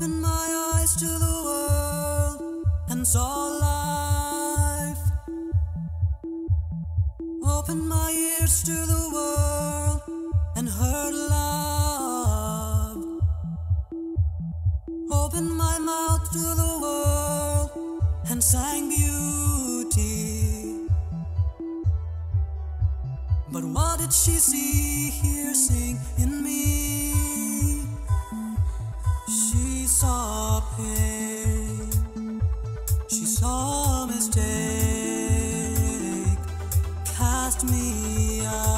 Opened my eyes to the world and saw life. Opened my ears to the world and heard love. Opened my mouth to the world and sang beauty. But what did she see? me.